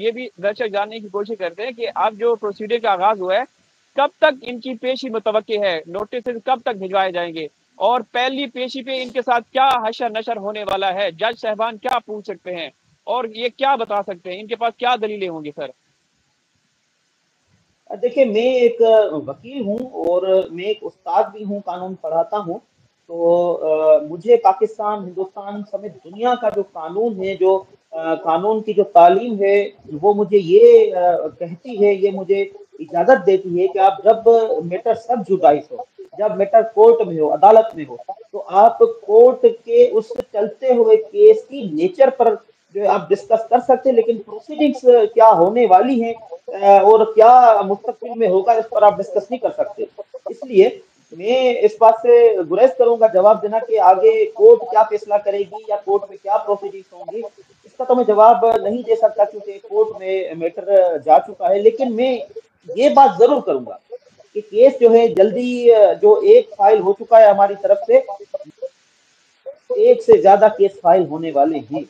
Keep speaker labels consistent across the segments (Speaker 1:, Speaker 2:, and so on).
Speaker 1: ये भी दर्शक जानने की कोशिश करते हैं कि अब जो प्रोसीडिंग का आगाज़ हुआ है कब तक इनकी पेशी मुतव है? नोटिस कब तक भिजवाए जाएँगे? और पहली पेशी पे इनके साथ क्या हशर नशर होने वाला है? जज साहबान क्या पूछ सकते हैं? और ये क्या बता सकते हैं? इनके पास क्या दलीलें होंगी सर?
Speaker 2: देखिए मैं एक वकील हूँ और मैं एक उस्ताद भी हूँ कानून पढ़ाता हूँ। तो आ, मुझे पाकिस्तान हिंदुस्तान समेत दुनिया का जो कानून है जो कानून की जो तालीम है, वो मुझे ये कहती है, ये मुझे इजाज़त देती है कि आप जब मैटर सब जुडाइस हो, जब मैटर कोर्ट में हो, अदालत में हो तो आप कोर्ट के उस चलते हुए केस की नेचर पर जो आप डिस्कस कर सकते हैं, लेकिन प्रोसीडिंग्स क्या होने वाली हैं और क्या मुस्तकबिल में होगा, इस पर आप डिस्कस नहीं कर सकते। इसलिए मैं इस बात से गुरेज करूँगा, जवाब देना कि आगे कोर्ट क्या फैसला करेगी या कोर्ट में क्या प्रोसीडिंग्स होंगी, इसका तो मैं जवाब नहीं दे सकता क्योंकि कोर्ट में मैटर जा चुका है। लेकिन मैं ये बात ज़रूर करूँगा कि केस जो है, जल्दी, जो एक फ़ाइल हो चुका है हमारी तरफ़ से, एक से ज़्यादा केस फ़ाइल होने वाले हैं।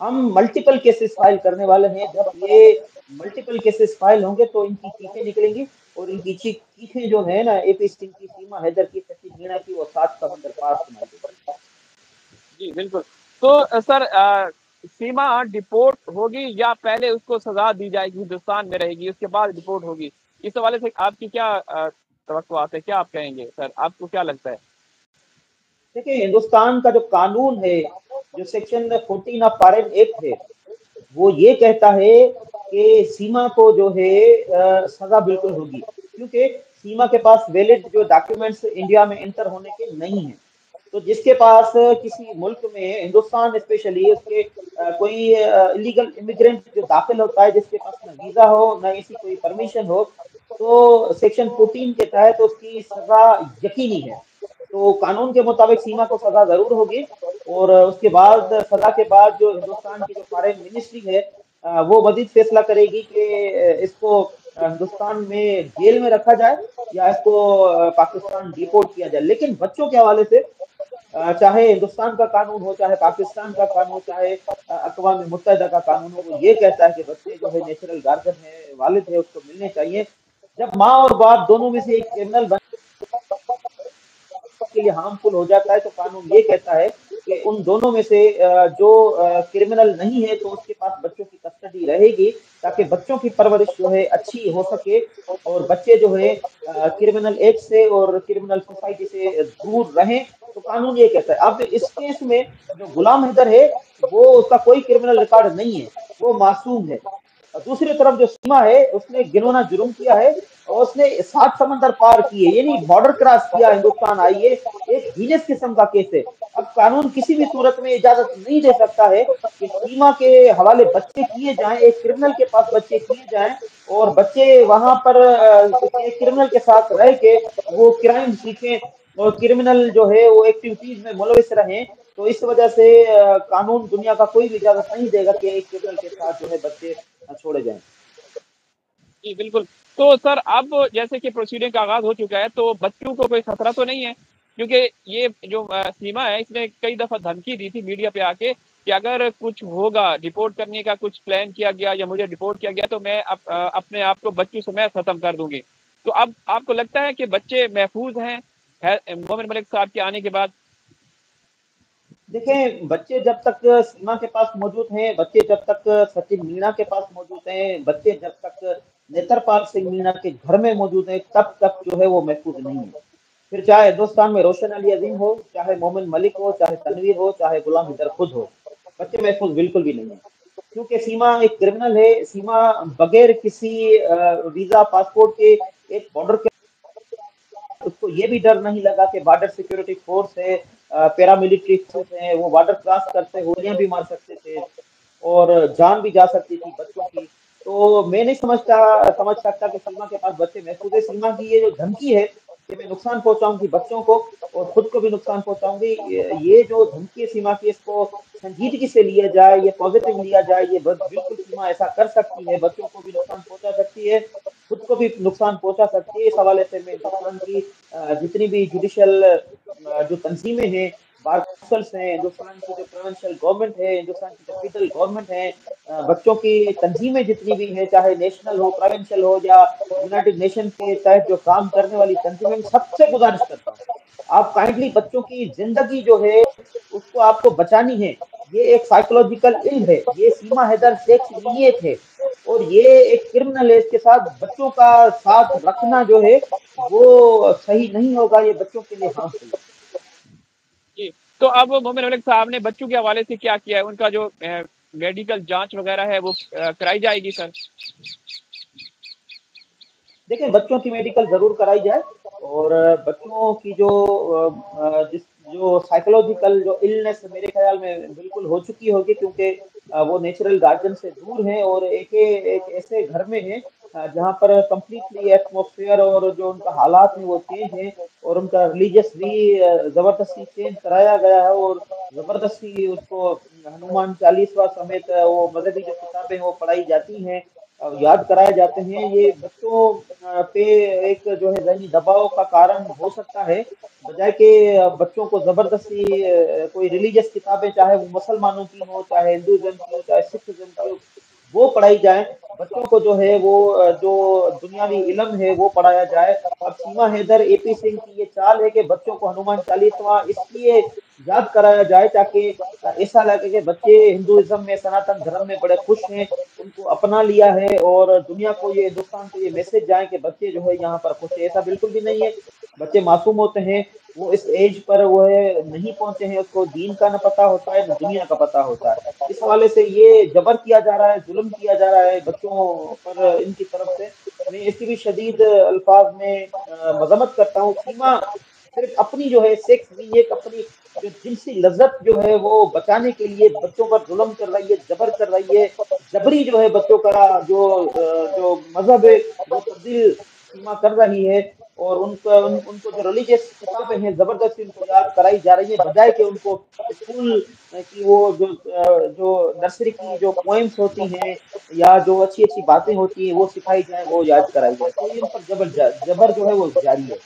Speaker 2: हम मल्टीपल केसेस फ़ाइल करने वाले हैं। जब ये मल्टीपल केसेस फ़ाइल होंगे तो इनकी चीखें निकलेंगी और इनकी चीखें जो है ना एपी सिंह की सीमा हैदर की सचिन मीणा की वो सात समंदर पार सुनाई
Speaker 1: जी बिल्कुल। तो सर आ, सीमा डिपोर्ट होगी या पहले उसको सजा दी जाएगी हिंदुस्तान में रहेगी उसके बाद डिपोर्ट होगी? इस हवाले से आपकी क्या तो है? क्या आप कहेंगे सर? आपको क्या लगता है?
Speaker 2: देखिए हिंदुस्तान का जो कानून है जो section fourteen of foreign act है वो ये कहता है कि सीमा को जो है सजा बिल्कुल होगी। क्योंकि सीमा के पास वैलिड जो डॉक्यूमेंट्स इंडिया में एंटर होने के नहीं है। तो जिसके पास किसी मुल्क में, हिंदुस्तान स्पेशली उसके कोई इलीगल इमिग्रेंट जो दाखिल होता है, जिसके पास ना वीज़ा हो, ना ऐसी कोई परमिशन हो तो सेक्शन 14 के तहत तो उसकी सजा यकीनी है। तो कानून के मुताबिक सीमा को सजा ज़रूर होगी और उसके बाद, सजा के बाद जो हिंदुस्तान की जो फॉरेन मिनिस्ट्री है वो मजीद फैसला करेगी कि इसको हिंदुस्तान में जेल में रखा जाए या इसको पाकिस्तान डिपोर्ट किया जाए। लेकिन बच्चों के हवाले से चाहे हिंदुस्तान का कानून हो, चाहे पाकिस्तान का कानून चाहे अकवा मुतहदा का कानून हो, वो ये कहता है कि बच्चे जो है नेचुरल गार्जियन है, वालिद है, उसको मिलने चाहिए। जब माँ और बाप दोनों में से एक क्रिमिनल बन के लिए हार्मफुल हो जाता है तो कानून ये कहता है कि उन दोनों में से जो क्रिमिनल नहीं है तो उसके की रहेगी ताकि बच्चों की परवरिश जो है अच्छी हो सके और बच्चे जो है क्रिमिनल एक्ट से और क्रिमिनल सोसाइटी से दूर रहें। तो कानून ये कहता है, अब इस केस में जो गुलाम हैदर है, वो उसका कोई क्रिमिनल रिकॉर्ड नहीं है, वो मासूम है। दूसरी तरफ़ जो सीमा है, उसने गिनोना जुर्म किया है और उसने सात समंदर पार किए, यानी बॉर्डर क्रॉस किया हिंदुस्तान है एक हीनस किस्म का केस है। अब कानून किसी भी सूरत में इजाज़त नहीं दे सकता है कि सीमा के हवाले बच्चे किए जाएँ, एक क्रिमिनल के पास बच्चे किए जाएँ, और बच्चे वहाँ पर क्रिमिनल के साथ रह के वो क्राइम सीखें, और क्रिमिनल जो है वो एक्टिविटीज़ में मुलविस रहे तो इस वजह से कानून दुनिया का कोई भी इजाज़त नहीं देगा कि एक क्रिमिनल के साथ जो है बच्चे छोड़े जाए।
Speaker 1: जी बिल्कुल। तो सर अब जैसे कि प्रोसीडिंग का आगाज़ हो चुका है तो बच्चों को कोई खतरा तो नहीं है? क्योंकि ये जो सीमा है इसने कई दफ़ा धमकी दी थी मीडिया पे आके कि अगर कुछ होगा डिपोर्ट करने का कुछ प्लान किया गया या मुझे डिपोर्ट किया गया तो मैं अप, अपने आप को बच्चों से मैं खत्म कर दूँगी। तो अब आपको लगता है कि बच्चे महफूज हैं? मोमिन मलिक साहब के आने के बाद।
Speaker 2: देखें बच्चे जब तक सीमा के पास मौजूद हैं बच्चे जब तक सचिन मीणा के पास मौजूद हैं बच्चे जब तक नेत्रपाल सिंह मीणा के घर में मौजूद है, तब तक जो है वो महफूज नहीं है। फिर चाहे हिंदुस्तान में रोशन अली अजीम हो, चाहे मोमिन मलिक हो, चाहे तनवीर हो, चाहे गुलाम हिदर खुद हो, बच्चे महफूज बिल्कुल भी नहीं है। क्योंकि सीमा एक क्रिमिनल है, सीमा बगैर किसी वीज़ा पासपोर्ट के एक बॉर्डर के उसको ये भी डर नहीं लगा कि बॉर्डर सिक्योरिटी फोर्स है पैरामिलिट्री फोर्स है, वो बॉर्डर क्रॉस करते गोलियाँ भी मार सकते थे, और जान भी जा सकती थी बच्चों की। तो मैं नहीं समझता, समझ सकता कि सीमा के पास बच्चे महफूज है। सीमा की ये जो धमकी है कि मैं नुकसान पहुंचाऊँगी बच्चों को और खुद को भी नुकसान पहुंचाऊँगी, ये जो धमकी है सीमा की, इसको संजीदगी से लिया जाए, ये पॉजिटिव लिया जाए, ये बिल्कुल सीमा ऐसा कर सकती है, बच्चों को भी नुकसान पहुँचा सकती है, खुद को भी नुकसान पहुँचा सकती है। इस हवाले से मैं हिंदुस्तान की जितनी भी जुडिशल जो तंजीमें हैं मार्शल्स हैं, हिंदुस्तान की जो प्रोविंशियल गवर्नमेंट है, हिंदुस्तान की जो फेडरल गवर्नमेंट है बच्चों की तंजीमें जितनी भी हैं, चाहे नेशनल हो प्रोविंशियल हो या यूनाइटेड नेशन के तहत जो काम करने वाली तंजीमें सबसे गुजारिश करता हूँ। आप काइंडली बच्चों की ज़िंदगी जो है, उसको आपको बचानी है। ये एक साइकोलॉजिकल इल है। ये सीमा हैदर सेक्स लिए थे और ये एक क्रिमिनल है इसके साथ बच्चों का साथ रखना जो है, वो सही नहीं होगा। ये बच्चों के लिए हार्मफुल
Speaker 1: तो अब मलिक साहब ने बच्चों के हवाले से क्या किया है? उनका जो मेडिकल जाँच वगैरह है, वो कराई जाएगी, सर।
Speaker 2: देखिए, बच्चों की मेडिकल ज़रूर कराई जाए और बच्चों की जो जिस, जो साइकोलॉजिकल जो इलनेस मेरे ख्याल में बिल्कुल हो चुकी होगी क्योंकि वो नेचुरल गार्डन से दूर हैं और एक एक ऐसे घर में है जहाँ पर कम्प्लीटली एटमोसफेयर और जो उनका हालात हैं वो चेंज हैं और उनका रिलीजियस भी ज़बरदस्ती चेंज कराया गया है और ज़बरदस्ती उसको हनुमान चालीसवा समेत वो मजहबी जो किताबें वो पढ़ाई जाती हैं याद कराए जाते हैं। ये बच्चों पे एक जो है जहनी दबाव का कारण हो सकता है, बजाय के बच्चों को ज़बरदस्ती कोई रिलीजियस किताबें, चाहे वो मुसलमानों की हो, चाहे हिंदुज़म की हो, चाहे सिखिज्म की हो, वो पढ़ाई जाए। बच्चों को जो है वो जो दुनियावी इलम है वो पढ़ाया जाए। अब सीमा हैदर ए पी सिंह की ये चाल है कि बच्चों को हनुमान चालीसवा इसलिए याद कराया जाए ताकि ऐसा लगे कि बच्चे हिंदुइज्म में, सनातन धर्म में बड़े खुश हैं, उनको अपना लिया है और दुनिया को ये, हिंदुस्तान को ये मैसेज जाए कि बच्चे जो है यहाँ पर खुश है। ऐसा बिल्कुल भी नहीं है। बच्चे मासूम होते हैं। वो इस एज पर वो है, नहीं पहुँचे हैं। उसको दीन का ना पता होता है, न दुनिया का पता होता है। इस हवाले से ये जबर किया जा रहा है, जुल्म किया जा रहा है। बच्चों पर, इनकी तरफ़ से मैं ऐसी भी शदीद, अल्फाज में मजम्मत करता हूँ। सीमा सिर्फ़ अपनी जो है सेक्स नहीं एक अपनी, जो जिनसी लज्जत जो है, वो बचाने के लिए बच्चों पर जुलम कर रही है, जबर कर रही है। जबरी जो है, बच्चों का जो जो मज़हब है, वो तब्दील सीमा कर रही है। और उनको उन, उनको जो रिलीजियस किताबें हैं ज़बरदस्ती उनको याद कराई जा रही है बजाय कि उनको स्कूल की वो जो जो नर्सरी की जो पोइम्स होती हैं या जो अच्छी अच्छी बातें होती हैं वो सिखाई जाए वो याद कराई जाए। तो इन पर जबर जबर जो है वो जारी है।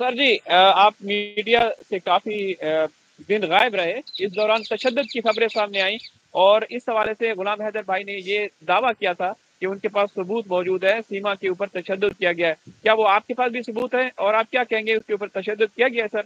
Speaker 1: सर जी आप मीडिया से काफ़ी दिन गायब रहे। इस दौरान तशद की खबरें सामने आई और इस हवाले से गुलाम हैदर भाई ने ये दावा किया था कि उनके पास सबूत मौजूद है, सीमा के ऊपर तशद किया गया है। क्या वो आपके पास भी सबूत है और आप क्या कहेंगे उसके ऊपर तशद किया गया है, सर?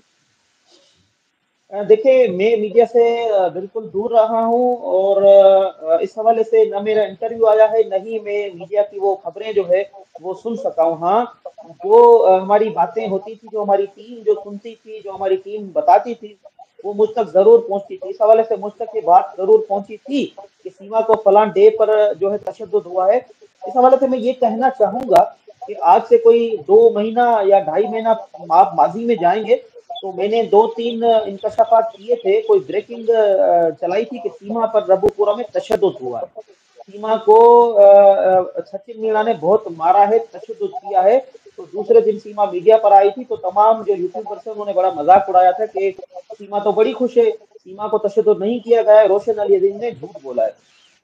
Speaker 2: देखिए, मैं मीडिया से बिल्कुल दूर रहा हूँ और इस हवाले से न मेरा इंटरव्यू आया है, न ही मैं मीडिया की वो खबरें जो है, वो सुन सका हूँ। हाँ जो हमारी बातें होती थी, जो हमारी टीम जो सुनती थी, जो हमारी टीम बताती थी वो मुझ तक ज़रूर पहुँचती थी। इस हवाले से मुझ तक ये बात ज़रूर पहुँची थी कि सीमा को फलान डे पर, जो है तशद हुआ है। इस हवाले से मैं ये कहना चाहूँगा कि आज से कोई दो महीना या ढाई महीना आप माजी में जाएँगे तो मैंने दो तीन इंकशाफात किए थे, कोई ब्रेकिंग चलाई थी कि सीमा पर रबूपुरा में तशद हुआ है। सीमा को सचिन मीणा ने बहुत मारा है तशद किया है। तो दूसरे दिन सीमा मीडिया पर आई थी तो तमाम जो यूट्यूबर्स है, उन्होंने बड़ा मज़ाक उड़ाया था कि सीमा तो बड़ी खुश है, सीमा को तशद नहीं किया गया रोशन अली अजीम ने झूठ बोला है।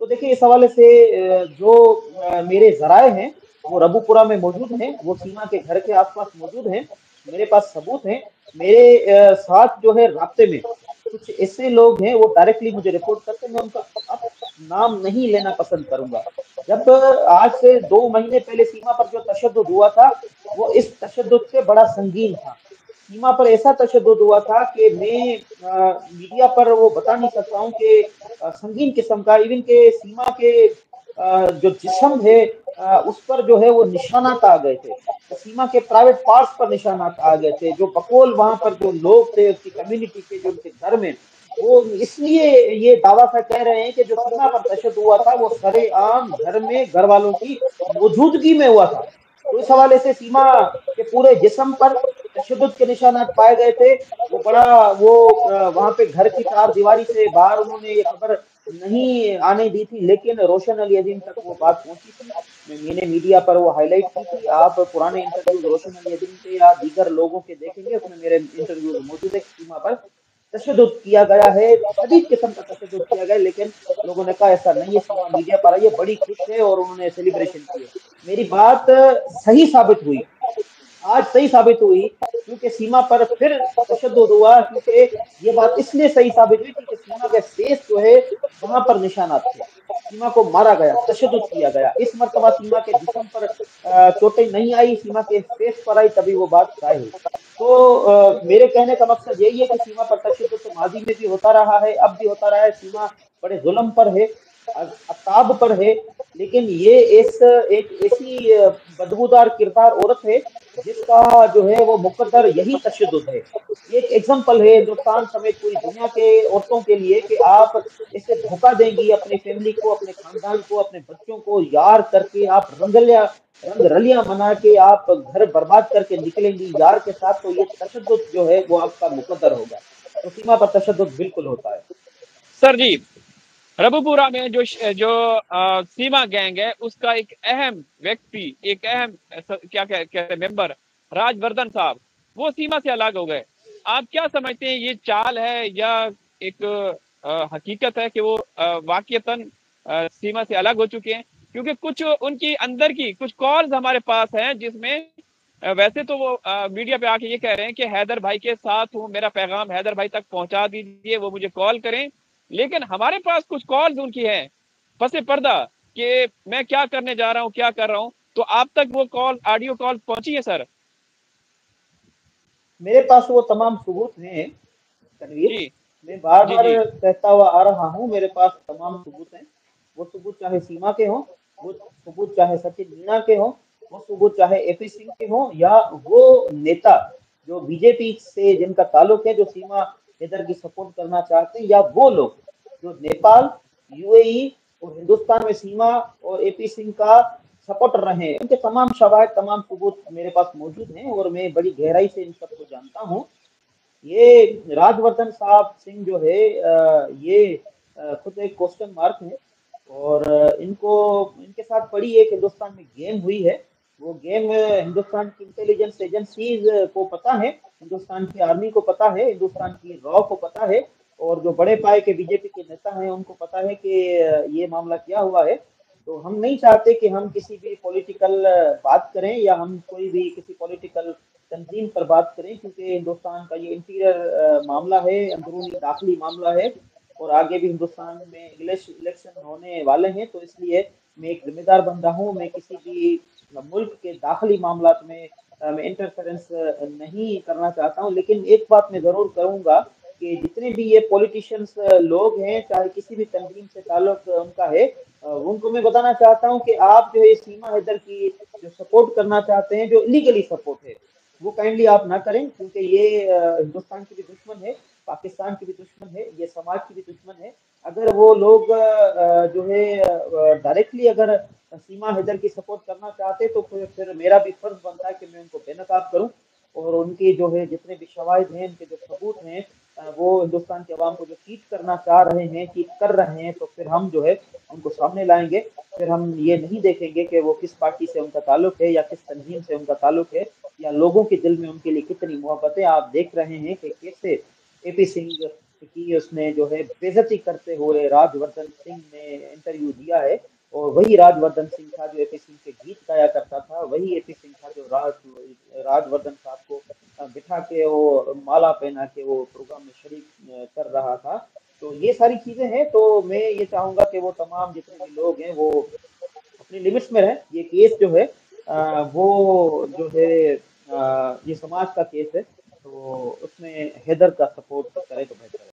Speaker 2: तो देखिए, इस हवाले से जो मेरे जराए हैं, वो रबूपुरा में मौजूद हैं, वो सीमा के घर के आसपास मौजूद हैं, मेरे पास सबूत हैं। मेरे साथ जो है रबते में कुछ ऐसे लोग हैं, वो डायरेक्टली मुझे रिपोर्ट करते मैं उनका नाम नहीं लेना पसंद करूँगा। जब आज से दो महीने पहले सीमा पर जो तशद हुआ था, वो इस तशद से बड़ा संगीन था। सीमा पर ऐसा तशद हुआ था कि मैं मीडिया पर वो बता नहीं सकता हूँ कि संगीन किस्म का इवन के सीमा के जो जिसम है उस पर जो है वो निशानात आ गए थे। सीमा के प्राइवेट पार्ट्स पर निशानात आ गए थे। जो बकोल वहाँ पर जो लोग थे, उसकी कम्युनिटी के, जो उनके घर में वो इसलिए ये दावा सा कह रहे हैं कि जो सीमा पर तशद हुआ था, वो सरे आम घर में घर वालों की मौजूदगी में हुआ था। तो इस हवाले से सीमा के पूरे जिसम पर तशद के निशानात पाए गए थे। वो बड़ा, वो वहाँ पे घर की चार दीवारी से बाहर उन्होंने ये खबर नहीं आने दी थी, लेकिन रोशन अली अजीम तक वो बात पहुँची थी। मैंने मीडिया पर वो हाईलाइट की थी। आप पुराने इंटरव्यू रोशन अली अजीम के या दीगर लोगों के देखेंगे, उसमें मेरे इंटरव्यू मौजूद है सीमा पर। तशद किया गया है। अधिक किस्म का तशद किया गया, लेकिन लोगों ने कहा, ऐसा नहीं है मीडिया पर आइए, बड़ी खुश है और उन्होंने सेलिब्रेशन किया। मेरी बात सही साबित हुई। आज सही साबित हुई। क्योंकि सीमा पर फिर तशद हुआ क्योंकि ये बात इसलिए सही साबित हुई थी कि सीमा के शेष जो है वहाँ पर निशाना थे। सीमा को मारा गया तशद किया गया। इस मरतबा सीमा के जिसम पर चोटें नहीं आई सीमा के फेस पर आई तभी वो बात तय हुई। तो आ, मेरे कहने का मकसद यही है कि सीमा पर तशद तो माजी में भी होता रहा है अब भी होता रहा है। सीमा बड़े जुल्म पर है अताब पर है लेकिन ये इस एक ऐसी बदबूदार किरदार औरत है जिसका जो है वो मुकदर यही तशद है। एक एग्ज़ाम्पल है, हिंदुस्तान समेत पूरी दुनिया के औरतों के लिए कि आप इसे धोखा देंगी अपने फैमिली को, अपने खानदान को, अपने बच्चों को, यार करके आप रंगलिया रंग रलिया मना के आप घर बर्बाद करके निकलेंगी। यार के साथ तो ये तशद जो है वो आपका मुकदर होगा। तो सीमा पर तशद बिल्कुल होता है।
Speaker 1: सर जी रबुपुरा में जो जो आ, सीमा गैंग है उसका एक अहम व्यक्ति एक अहम क्या कहते हैं मेंबर राजवर्धन साहब वो सीमा से अलग हो गए। आप क्या समझते हैं ये चाल है या एक आ, हकीकत है कि वो वाकयतन सीमा से अलग हो चुके हैं? क्योंकि कुछ उनकी अंदर की कुछ कॉल्स हमारे पास हैं जिसमें वैसे तो वो मीडिया पे आके ये कह रहे हैं कि हैदर भाई के साथ हूँ मेरा पैगाम हैदर भाई तक पहुँचा दीजिए वो मुझे कॉल करें। लेकिन हमारे पास कुछ कॉल्स उनकी है। फंसे पर्दा कि मैं क्या करने जा रहा हूँ क्या कर रहा हूँ? तो आप तक वो कॉल ऑडियो कॉल पहुँची है सर?
Speaker 2: मेरे पास वो तमाम सबूत हैं तनवीर। मैं बार बार कहता हुआ आ रहा हूँ मेरे पास तमाम सबूत हैं। वो सबूत चाहे सीमा के हों वो सबूत चाहे सचिन मीणा के हों वो सबूत चाहे एपी सिंह के हों या वो नेता जो बीजेपी से जिनका ताल्लुक है जो सीमा हैदर की सपोर्ट करना चाहते हैं, या वो लोग जो नेपाल, यूएई और हिंदुस्तान में सीमा और एपी सिंह का सपोर्टर रहे हैं, उनके तमाम शवाहद, तमाम सबूत मेरे पास मौजूद हैं और मैं बड़ी गहराई से इन सबको जानता हूँ। ये राजवर्धन साहब सिंह जो है ये खुद एक क्वेश्चन मार्क है और इनको, इनके साथ बड़ी एक हिंदुस्तान में गेम हुई है। वो गेम हिंदुस्तान की इंटेलिजेंस एजेंसीज को पता है, हिंदुस्तान की आर्मी को पता है, हिंदुस्तान की रॉ को पता है, और जो बड़े पाए के बीजेपी के नेता हैं, उनको पता है कि ये मामला क्या हुआ है। तो हम नहीं चाहते कि हम किसी भी पॉलिटिकल बात करें, या हम कोई भी किसी पॉलिटिकल तंजीम पर बात करें, क्योंकि हिंदुस्तान का ये इंटीरियर मामला है, अंदरूनी दाखिली मामला है, और आगे भी हिंदुस्तान में इलेक्शन होने वाले हैं तो इसलिए मैं एक जिम्मेदार बन रहा हूँ, मैं किसी भी मुल्क के दाखिली मामला में मैं इंटरफेरेंस नहीं करना चाहता हूँ, लेकिन एक बात मैं ज़रूर करूँगा कि जितने भी ये पॉलिटिशियंस लोग हैं, चाहे किसी भी तंजीम से ताल्लुक उनका है उनको मैं बताना चाहता हूँ कि आप जो है सीमा हैदर की जो सपोर्ट करना चाहते हैं, जो इलीगली सपोर्ट है, वो काइंडली आप ना करें, क्योंकि ये हिंदुस्तान की भी दुश्मन है पाकिस्तान की भी दुश्मन है, ये समाज की भी दुश्मन है। अगर वो लोग जो है डायरेक्टली अगर सीमा हैदर की सपोर्ट करना चाहते तो फिर मेरा भी फ़र्ज़ बनता है कि मैं उनको बेनकाब करूँ और उनकी जो है, जितने भी शवाहद हैं उनके जो सबूत हैं वो हिंदुस्तान के अवाम को जो चीट करना चाह रहे हैं चीट कर रहे हैं तो फिर हम जो है, उनको सामने लाएँगे। फिर हम ये नहीं देखेंगे कि वो किस पार्टी से उनका ताल्लुक है या किस तंजीम से उनका ताल्लुक है, या लोगों के दिल में उनके लिए कितनी मोहब्बतें आप देख रहे हैं कि कैसे ए पी सिंह की उसने जो है बेजती करते हुए राजवर्धन सिंह ने इंटरव्यू दिया है। और वही राजवर्धन सिंह था जो एपी सिंह के गीत गाया करता था। वही एपी सिंह था जो राज राजवर्धन साहब को बिठा के वो माला पहना के वो प्रोग्राम में शरीक कर रहा था। तो ये सारी चीज़ें हैं। तो मैं ये चाहूँगा कि वो तमाम जितने भी लोग हैं वो अपनी लिमिट्स में रहे। ये केस जो है आ, वो जो है आ, ये समाज का केस है। तो उसमें हैदर का सपोर्ट करे तो बेहतर है।